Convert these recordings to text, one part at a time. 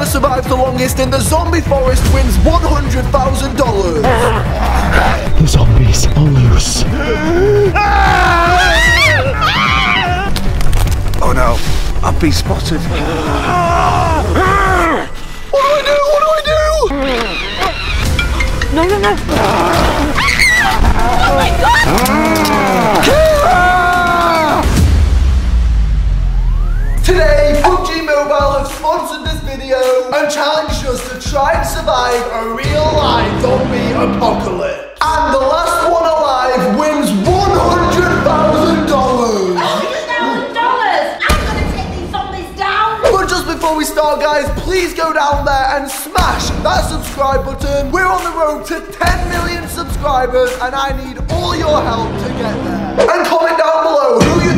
Whoever survives the longest in the zombie forest wins $100,000. The zombies are loose. Oh no, I've been spotted. What do I do? What do I do? No, no, no. Oh my god! And challenged us to try and survive a real life zombie apocalypse. And the last one alive wins $100,000. But just before we start, guys, please go down there and smash that subscribe button. We're on the road to 10 million subscribers, and I need all your help to get there. And comment down below who you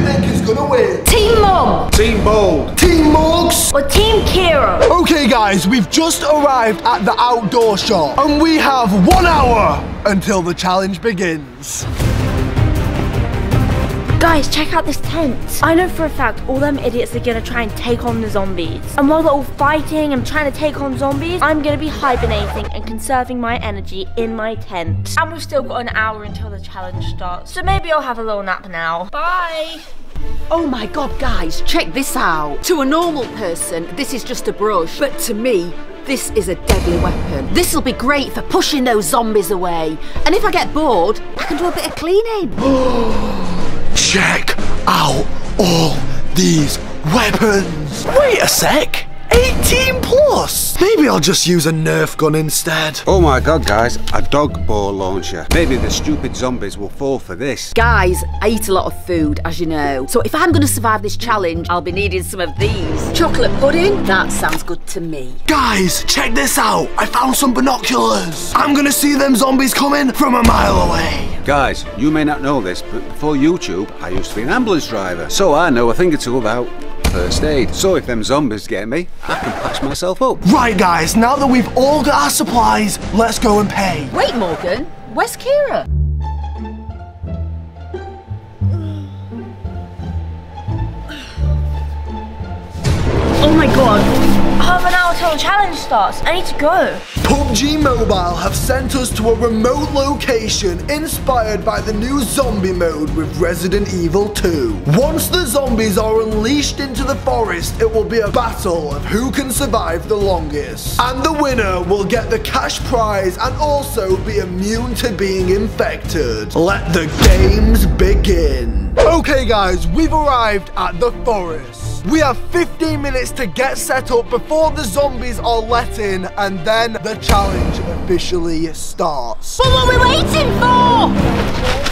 gonna win. Team Mom Team Bold. Team Morgz. or Team Kiera? Okay, guys, we've just arrived at the outdoor shop, and we have one hour until the challenge begins. Guys, check out this tent. I know for a fact all them idiots are gonna try and take on the zombies. And while they're all fighting and trying to take on zombies, I'm gonna be hibernating and conserving my energy in my tent. And we've still got an hour until the challenge starts. So maybe I'll have a little nap now. Bye. Oh my god, guys, check this out. To a normal person, this is just a brush, but to me, this is a deadly weapon. This'll be great for pushing those zombies away. And if I get bored, I can do a bit of cleaning. Check out all these weapons. Wait a sec. 18 plus. Maybe I'll just use a Nerf gun instead. Oh my god, guys, a dog ball launcher. Maybe the stupid zombies will fall for this. Guys, I eat a lot of food, as you know. So if I'm gonna survive this challenge, I'll be needing some of these. Chocolate pudding? That sounds good to me. Guys, check this out. I found some binoculars. I'm gonna see them zombies coming from a mile away. Guys, you may not know this, but before YouTube, I used to be an ambulance driver. So I know a thing or two about first aid. So if them zombies get me, I can patch myself up. Right, guys, now that we've all got our supplies, let's go and pay. Wait, Morgan, where's Kiera? Oh my god. Half an hour till the challenge starts. I need to go. PUBG Mobile have sent us to a remote location inspired by the new zombie mode with Resident Evil 2. Once the zombies are unleashed into the forest, it will be a battle of who can survive the longest. And the winner will get the cash prize and also be immune to being infected. Let the games begin. Okay guys, we've arrived at the forest. We have 15 minutes to get set up before the zombies are let in and then the challenge officially starts. Well, what are we waiting for?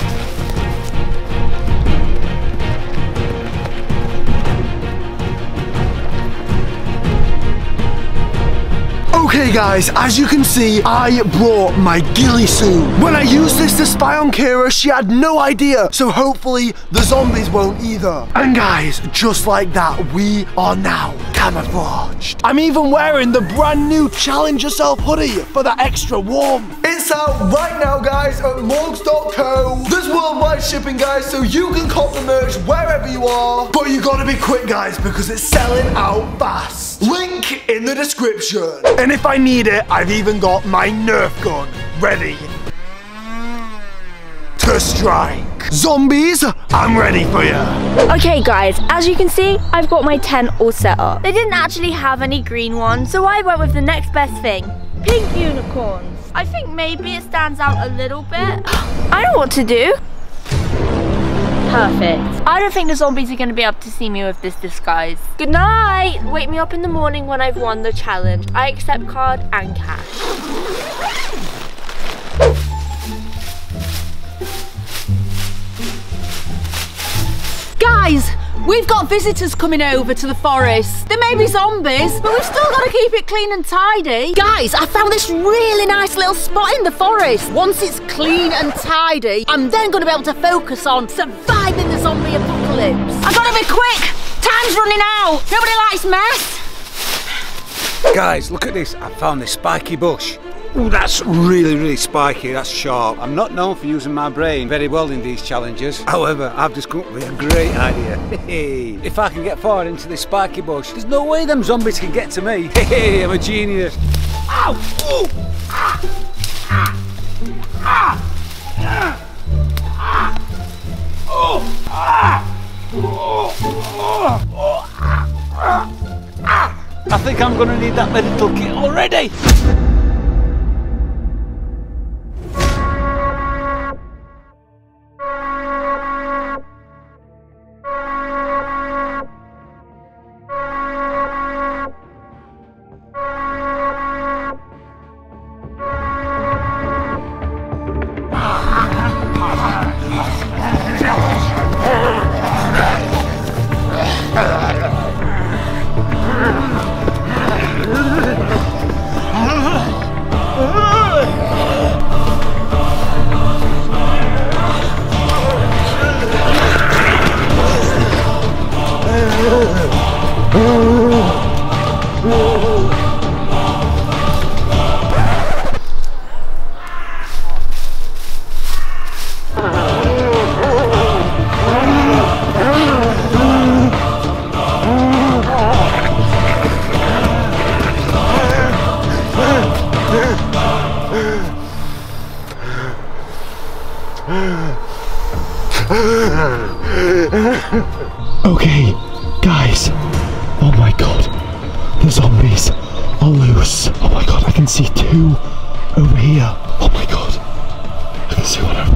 Okay guys, as you can see, I brought my ghillie suit. When I used this to spy on Kiera, she had no idea, so hopefully the zombies won't either. And guys, just like that, we are now camouflaged. I'm even wearing the brand new Challenge Yourself hoodie for that extra warmth. It's out right now, guys, at morgz.co. There's worldwide shipping, guys, so you can cop the merch wherever you are. But you gotta be quick, guys, because it's selling out fast. Link in the description. And if I need it, I've even got my Nerf gun ready to strike. Zombies, I'm ready for you. Okay guys, as you can see, I've got my tent all set up. They didn't actually have any green ones, so I went with the next best thing. Pink unicorns. I think maybe it stands out a little bit. I don't know what to do. Perfect. I don't think the zombies are going to be able to see me with this disguise. Good night. Wake me up in the morning when I've won the challenge. I accept card and cash. Guys, we've got visitors coming over to the forest. There may be zombies, but we've still got to keep it clean and tidy. Guys, I found this really nice little spot in the forest. Once it's clean and tidy, I'm then going to be able to focus on surviving the zombie apocalypse. I've got to be quick. Time's running out. Nobody likes mess. Guys, look at this. I found this spiky bush. Ooh, that's really, really spiky. That's sharp. I'm not known for using my brain very well in these challenges. However, I've just come up with a great idea. If I can get far into this spiky bush, there's no way them zombies can get to me. Hey, I'm a genius. Ow! Ooh! Ah! Ah! Ah! Ah! Ah! Oh! Ah! Oh! Oh! Oh! Ah! Ah! Ah! I think I'm gonna need that medical kit already.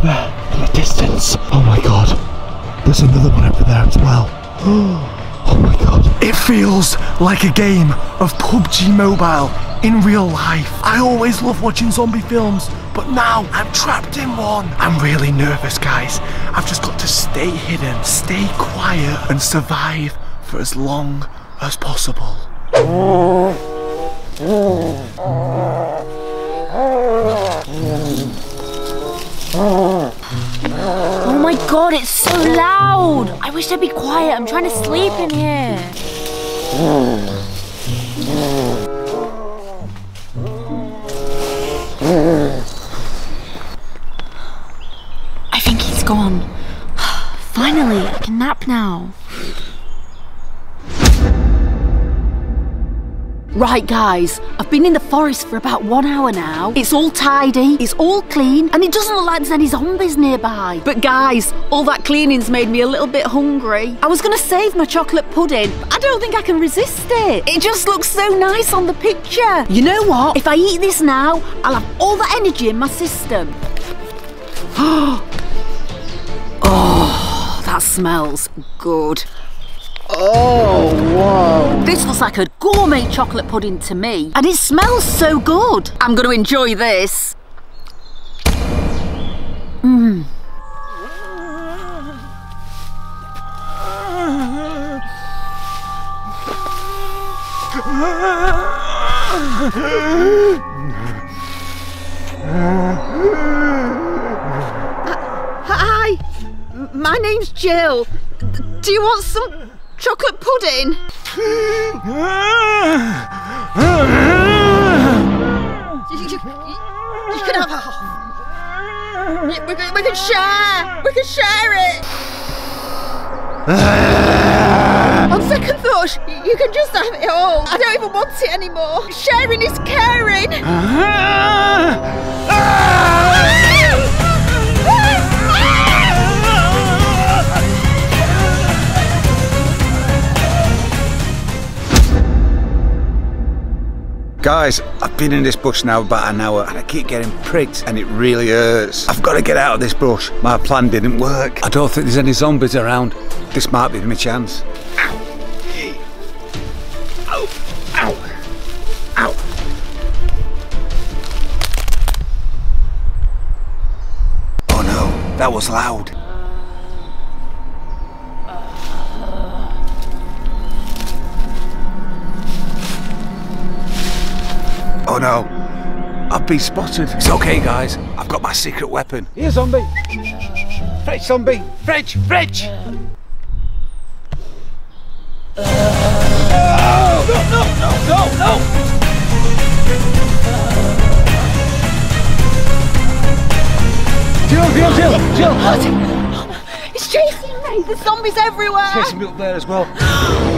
There in the distance. Oh my god. There's another one over there as well. Oh my god. It feels like a game of PUBG Mobile in real life. I always love watching zombie films, but now I'm trapped in one. I'm really nervous, guys. I've just got to stay hidden, stay quiet, and survive for as long as possible. Oh my god, it's so loud! I wish I'd be quiet. I'm trying to sleep in here. I think he's gone. Finally, I can nap now. Right, guys, I've been in the forest for about one hour now. It's all tidy, it's all clean, and it doesn't look like there's any zombies nearby. But, guys, all that cleaning's made me a little bit hungry. I was gonna save my chocolate pudding, but I don't think I can resist it. It just looks so nice on the picture. You know what? If I eat this now, I'll have all the energy in my system. oh, that smells good. Oh, whoa. This looks like a gourmet chocolate pudding to me. And it smells so good. I'm going to enjoy this. Mmm. Hi, my name's Jill. Do you want some chocolate pudding? You, you- you can have half. We, we, we can share. We can share it. On second thought, you can just have it all. I don't even want it anymore. Sharing is caring. Guys, I've been in this bush now about an hour and I keep getting pricked and it really hurts. I've got to get out of this bush. My plan didn't work. I don't think there's any zombies around. This might be my chance. Ow. Ow. Ow. Ow. Oh no, that was loud. Oh no. I've been spotted. It's okay, guys. I've got my secret weapon. Here, zombie. Fridge, zombie. Fridge, fridge. Uh, oh, no, no, no, no, no. Jill, Jill, Jill, Jill. Oh, it's chasing me. There's zombies everywhere. It's chasing me up there as well.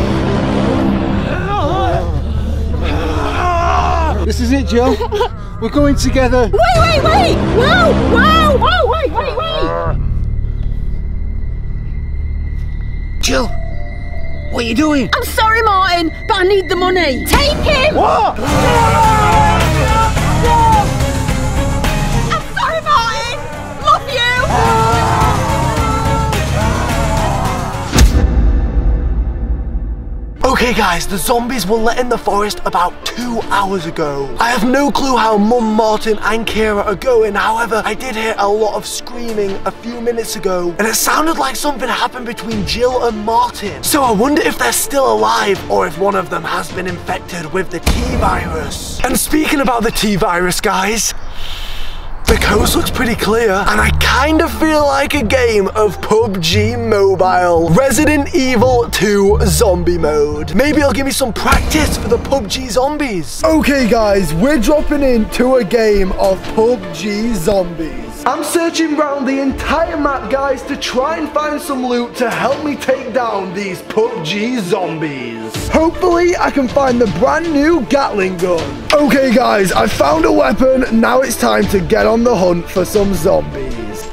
This is it, Jill. We're going together. Wait, wait, wait! Whoa, whoa, whoa, wait, wait, wait! Jill, what are you doing? I'm sorry, Martin, but I need the money. Take him! What? Okay guys, the zombies were let in the forest about two hours ago. I have no clue how Mum, Martin and Kira are going, however, I did hear a lot of screaming a few minutes ago, and it sounded like something happened between Jill and Martin. So I wonder if they're still alive, or if one of them has been infected with the T-virus. And speaking about the T-virus, guys, the coast looks pretty clear, and I kind of feel like a game of PUBG Mobile. Resident Evil 2 Zombie Mode. Maybe it'll give me some practice for the PUBG Zombies. Okay, guys, we're dropping into a game of PUBG Zombies. I'm searching around the entire map, guys, to try and find some loot to help me take down these PUBG Zombies. Hopefully, I can find the brand new Gatling gun. Okay, guys, I found a weapon. Now it's time to get on the hunt for some zombies.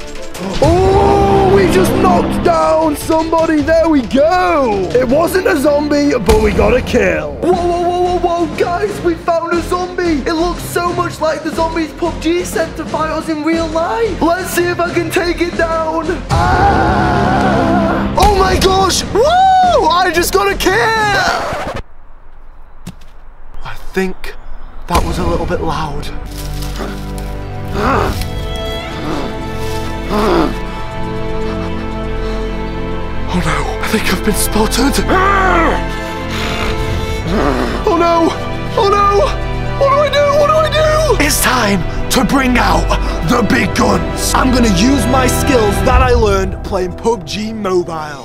Oh, we just knocked down somebody. There we go. It wasn't a zombie, but we got a kill. Whoa, whoa, whoa, whoa, whoa, guys, we found a zombie. It looks so much like the zombies PUBG sent to fight us in real life. Let's see if I can take it down. Ah! Oh my gosh. Woo! I just got a kill. I think that was a little bit loud. Oh no, I think I've been spotted. Oh no, oh no, what do I do, what do I do? It's time to bring out the big guns. I'm gonna use my skills that I learned playing PUBG Mobile.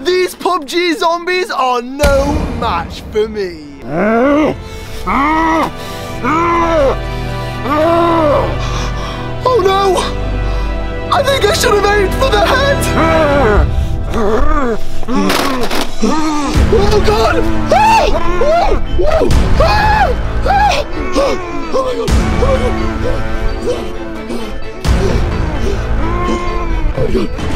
These PUBG zombies are no match for me. Oh no! I think I should have aimed for the head! Oh god! Ah! Ah! Ah! Oh my god! Oh my god! Oh my god!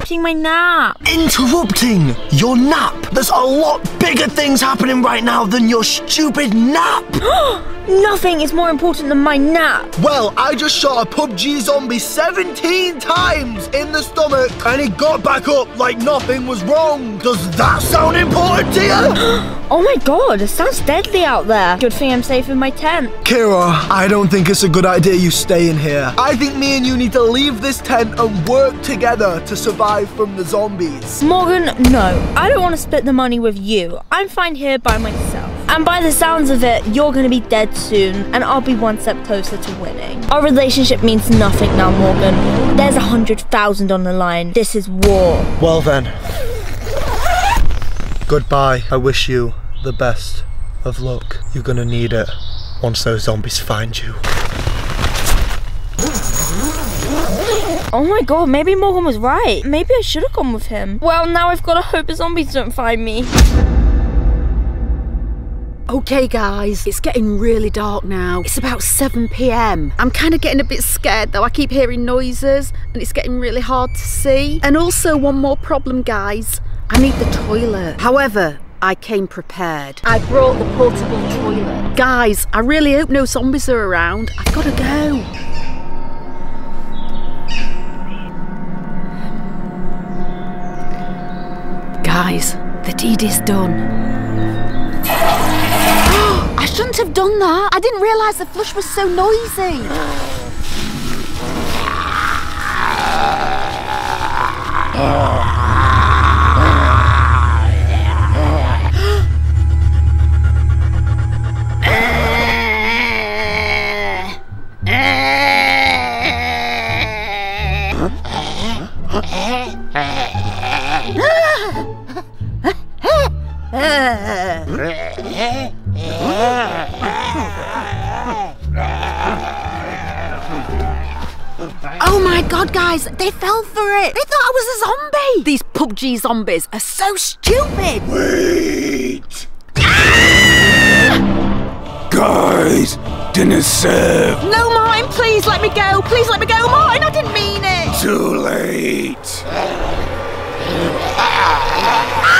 Interrupting my nap? Interrupting your nap! There's a lot bigger things happening right now than your stupid nap! Nothing is more important than my nap. Well, I just shot a PUBG zombie 17 times in the stomach and he got back up like nothing was wrong. Does that sound important to you? Oh my god, it sounds deadly out there. Good thing I'm safe in my tent. Kiera, I don't think it's a good idea you stay in here. I think me and you need to leave this tent and work together to survive from the zombies. Morgan, no. I don't want to split the money with you. I'm fine here by myself. And by the sounds of it, you're going to be dead soon, and I'll be one step closer to winning. Our relationship means nothing now, Morgan. There's a hundred thousand on the line. This is war. Well then. Goodbye. I wish you the best of luck. You're gonna need it once those zombies find you. Oh my god, maybe Morgan was right. Maybe I should have gone with him. Well, now I've got to hope the zombies don't find me. Okay, guys, it's getting really dark now. It's about 7 pm. I'm kind of getting a bit scared though. I keep hearing noises and it's getting really hard to see. And also, one more problem, guys. I need the toilet. However, I came prepared. I brought the portable toilet. Guys, I really hope no zombies are around. I've got to go. Guys, the deed is done. I shouldn't have done that. I didn't realise the flush was so noisy. Oh god, guys, they fell for it. They thought I was a zombie. These PUBG zombies are so stupid. Wait! Guys, dinner's served. No, Martin, please let me go. Please let me go, Martin. I didn't mean it. Too late. Guys,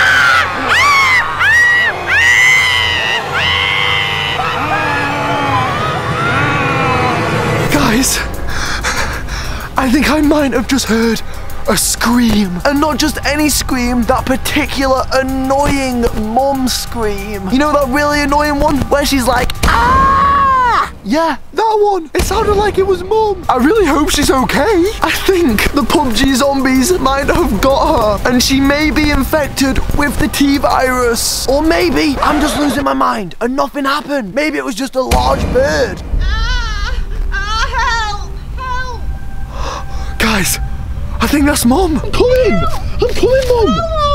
I think I might have just heard a scream. And not just any scream, that particular annoying mom scream. You know that really annoying one where she's like, ah! Yeah, that one. It sounded like it was mum. I really hope she's okay. I think the PUBG zombies might have got her and she may be infected with the T-virus. Or maybe I'm just losing my mind and nothing happened. Maybe it was just a large bird. Guys, I think that's mom. I'm coming. I'm coming, mom.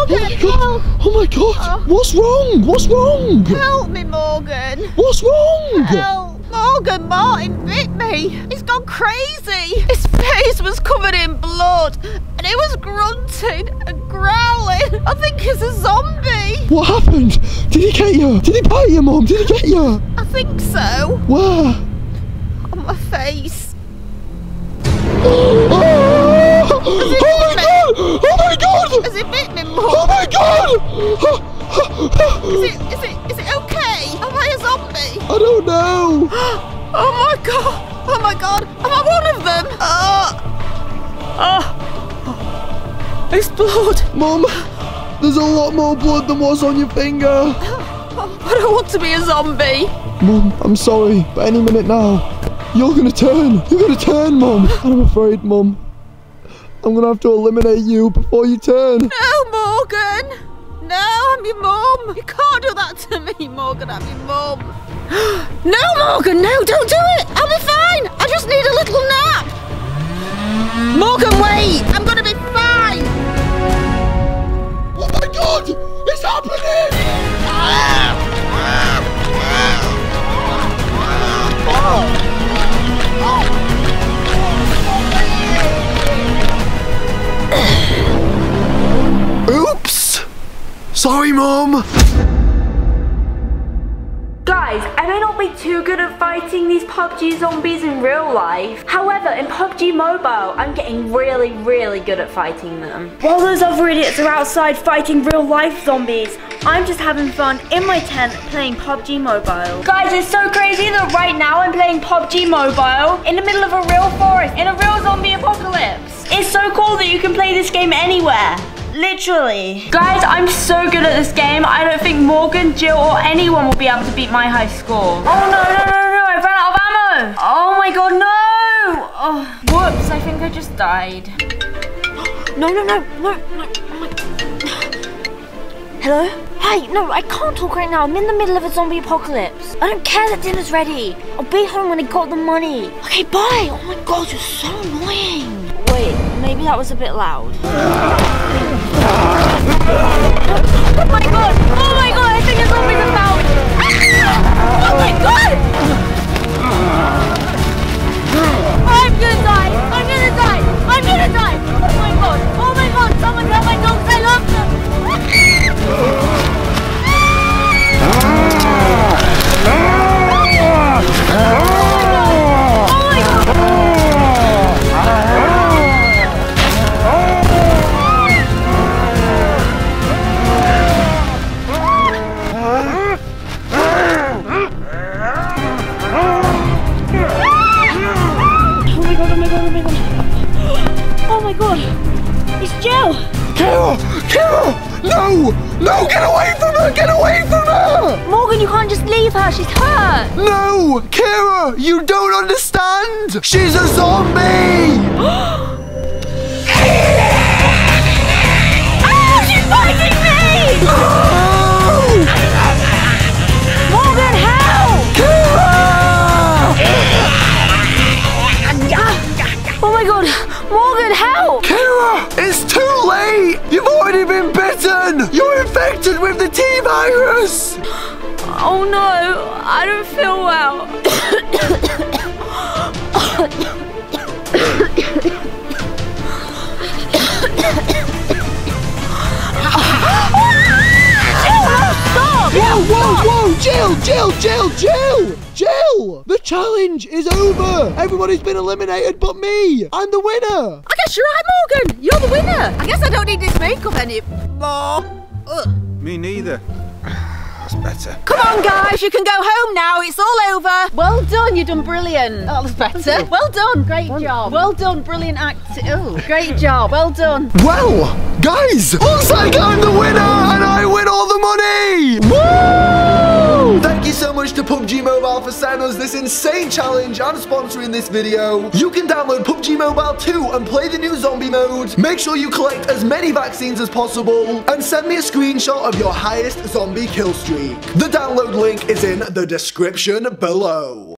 Oh my god. Oh my god. What's wrong? What's wrong? Help me, Morgan. What's wrong? Help. Morgan Martin bit me. He's gone crazy. His face was covered in blood and he was grunting and growling. I think he's a zombie. What happened? Did he get you? Did he bite you, mom? Did he get you? I think so. Where? On my face. Oh, oh my god! Is it, is it, is it okay? Am I a zombie? I don't know. Oh my god! Oh my god! Am I one of them? Uh, uh, oh! Oh! It's blood! Mom, there's a lot more blood than what's on your finger. I don't want to be a zombie! Mom, I'm sorry, but any minute now, you're gonna turn. You're gonna turn, Mom. I'm afraid, Mom. I'm gonna have to eliminate you before you turn. No, Morgan! No, I'm your mum! You can't do that to me, Morgan, I'm your mum! no, Morgan, no, don't do it! I'll be fine! I just need a little nap! Morgan, wait! I'm gonna be fine! Oh my god! It's happening! Oops! Sorry, Mom. Guys, I may not be too good at fighting these PUBG zombies in real life. However, in PUBG Mobile, I'm getting really, really good at fighting them. While those other idiots are outside fighting real life zombies, I'm just having fun in my tent playing PUBG Mobile. Guys, it's so crazy that right now I'm playing PUBG Mobile in the middle of a real forest, in a real zombie apocalypse. It's so cool that you can play this game anywhere. Literally. Guys, I'm so good at this game. I don't think Morgan, Jill, or anyone will be able to beat my high score. Oh no, no, no, no, no, I ran out of ammo. Oh my god, no. Oh, whoops, I think I just died. No, no, no, no, no. Hello? Hey, no, I can't talk right now. I'm in the middle of a zombie apocalypse. I don't care that dinner's ready. I'll be home when I got the money. Okay, bye. Oh my god, you're so annoying. Wait, maybe that was a bit loud. Oh my god! Oh my god! I think a zombie's about me! Ah! Oh my god! I'm gonna die! Whoa, whoa, whoa! Jill, Jill, Jill, Jill! Jill! The challenge is over! Everybody's been eliminated but me! I'm the winner! I guess you're right, Morgan. You're the winner. I guess I don't need this makeup anymore. Ugh. Me neither. That's better. Come on, guys, you can go home now. It's all over. Well done, you've done brilliant. That was better. Well done, great job. Well done, brilliant acting. Oh, great job. Well done. Well, guys, looks like I'm the winner and I win all the money! Woo! Thank you so much to PUBG Mobile for sending us this insane challenge and sponsoring this video. You can download PUBG Mobile 2 and play the new zombie mode. Make sure you collect as many vaccines as possible and send me a screenshot of your highest zombie kill streak. The download link is in the description below.